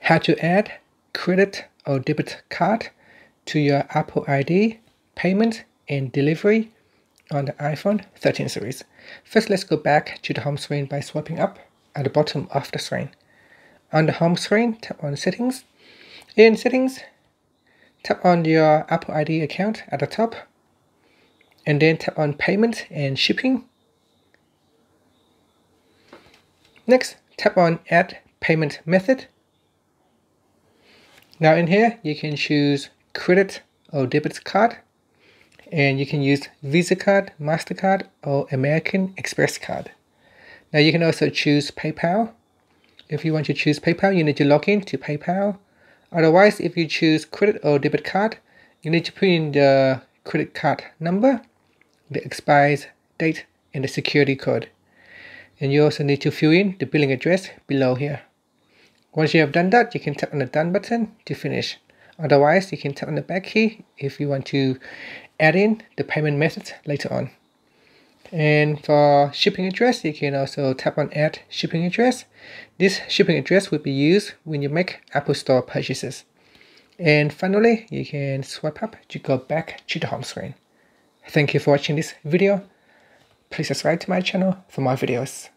how to add credit or debit card to your Apple ID payment and delivery on the iPhone 13 series. First, let's go back to the home screen by swiping up at the bottom of the screen. On the home screen, tap on Settings. In Settings, tap on your Apple ID account at the top, and then tap on Payment and Shipping. Next, tap on Add Payment Method. Now in here, you can choose credit or debit card and you can use Visa card, MasterCard, or American Express card. Now you can also choose PayPal. If you want to choose PayPal, you need to log in to PayPal. Otherwise, if you choose credit or debit card, you need to put in the credit card number, the expires date, and the security code. And you also need to fill in the billing address below here. Once you have done that, you can tap on the done button to finish. Otherwise, you can tap on the back key if you want to add in the payment method later on. And for shipping address, you can also tap on add shipping address. This shipping address will be used when you make Apple Store purchases. And finally, you can swipe up to go back to the home screen. Thank you for watching this video. Please subscribe to my channel for more videos.